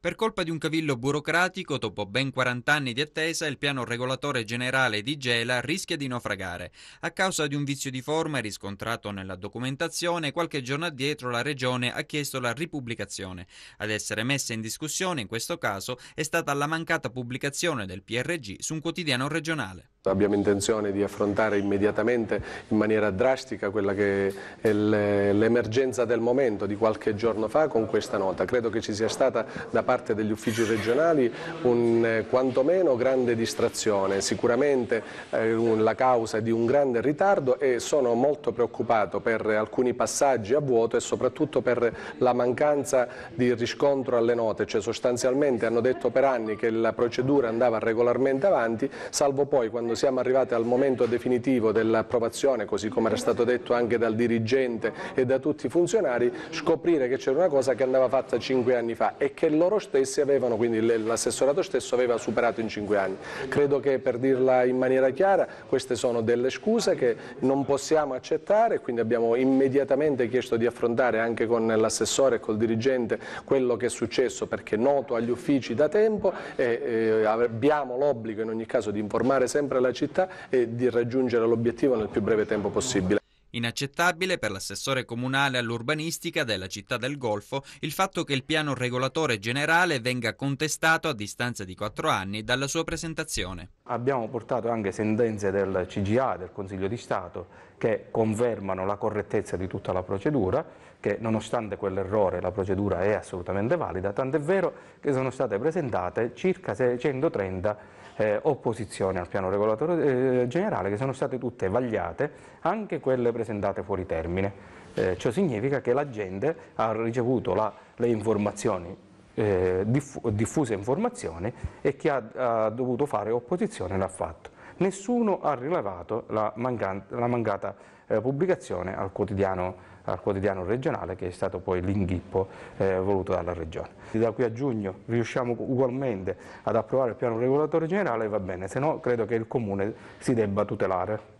Per colpa di un cavillo burocratico, dopo ben 40 anni di attesa, il piano regolatore generale di Gela rischia di naufragare. A causa di un vizio di forma riscontrato nella documentazione, qualche giorno addietro la Regione ha chiesto la ripubblicazione. Ad essere messa in discussione in questo caso è stata la mancata pubblicazione del PRG su un quotidiano regionale. Abbiamo intenzione di affrontare immediatamente in maniera drastica quella che è l'emergenza del momento di qualche giorno fa con questa nota. Credo che ci sia stata da parte degli uffici regionali un quantomeno grande distrazione, sicuramente eh, la causa di un grande ritardo e sono molto preoccupato per alcuni passaggi a vuoto e soprattutto per la mancanza di riscontro alle note, cioè sostanzialmente hanno detto per anni che la procedura andava regolarmente avanti, salvo poi quando quando siamo arrivati al momento definitivo dell'approvazione, così come era stato detto anche dal dirigente e da tutti i funzionari, scoprire che c'era una cosa che andava fatta cinque anni fa e che loro stessi avevano, quindi l'assessorato stesso aveva superato in cinque anni. Credo che per dirla in maniera chiara queste sono delle scuse che non possiamo accettare, quindi abbiamo immediatamente chiesto di affrontare anche con l'assessore e col dirigente quello che è successo perché noto agli uffici da tempo e eh, abbiamo l'obbligo in ogni caso di informare sempre la città e di raggiungere l'obiettivo nel più breve tempo possibile. Inaccettabile per l'assessore comunale all'urbanistica della città del Golfo il fatto che il piano regolatore generale venga contestato a distanza di quattro anni dalla sua presentazione. Abbiamo portato anche sentenze del CGA, del Consiglio di Stato, che confermano la correttezza di tutta la procedura, che nonostante quell'errore la procedura è assolutamente valida, tant'è vero che sono state presentate circa 630 eh, opposizioni al piano regolatore eh, generale che sono state tutte vagliate, anche quelle presentate fuori termine. Eh, ciò significa che la gente ha ricevuto la, le informazioni, eh, diffu diffuse informazioni e chi ha, ha, dovuto fare opposizione l'ha fatto. Nessuno ha rilevato la, la mancata eh, pubblicazione al quotidiano al quotidiano regionale che è stato poi l'inghippo eh, voluto dalla Regione. Da qui a giugno riusciamo ugualmente ad approvare il piano regolatore generale va bene, se no credo che il Comune si debba tutelare.